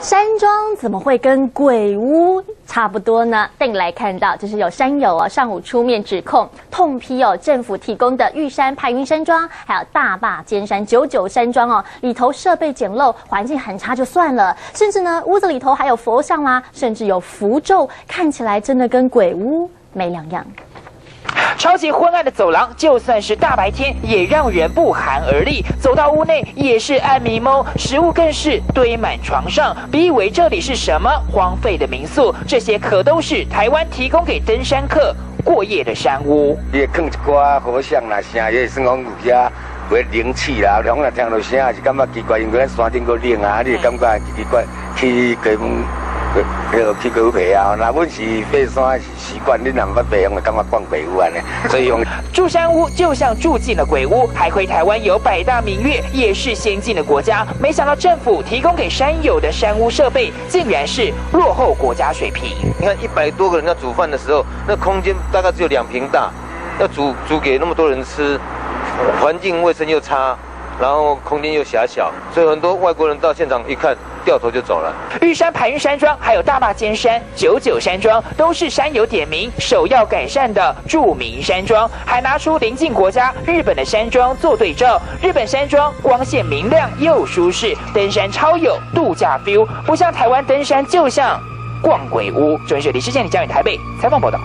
山庄怎么会跟鬼屋差不多呢？带你来看到，就是有山友哦，上午出面指控，痛批哦，政府提供的玉山排云山庄，还有大坝尖山九九山庄哦，里头设备简陋，环境很差就算了，甚至呢，屋子里头还有佛像啦，甚至有符咒，看起来真的跟鬼屋没两样。超级昏暗的走廊，就算是大白天也让人不寒而栗。走到屋内也是暗迷蒙，食物更是堆满床上。别以为这里是什么荒废的民宿，这些可都是台湾提供给登山客过夜的山屋。也放一挂佛像啦，声也算讲有遐会灵气啦。然后若听到声也是感觉奇怪，因为咱山顶个冷啊，你感觉奇奇怪，去根本。去啊，那阮是爬山是习惯，你南北北用的感觉逛鬼屋安尼，所以用住山屋就像住进了鬼屋。还亏台湾有百大名月，也是先进的国家，没想到政府提供给山友的山屋设备，竟然是落后国家水平。你看一百多个人要煮饭的时候，那空间大概只有两平大，要煮煮给那么多人吃，环境卫生又差。然后空间又狭小，所以很多外国人到现场一看，掉头就走了。玉山排云山庄，还有大坝尖山九九山庄，都是山友点名首要改善的著名山庄，还拿出邻近国家日本的山庄做对照。日本山庄光线明亮又舒适，登山超有度假 feel，不像台湾登山就像逛鬼屋。专视李世健、李嘉远台北采访报道。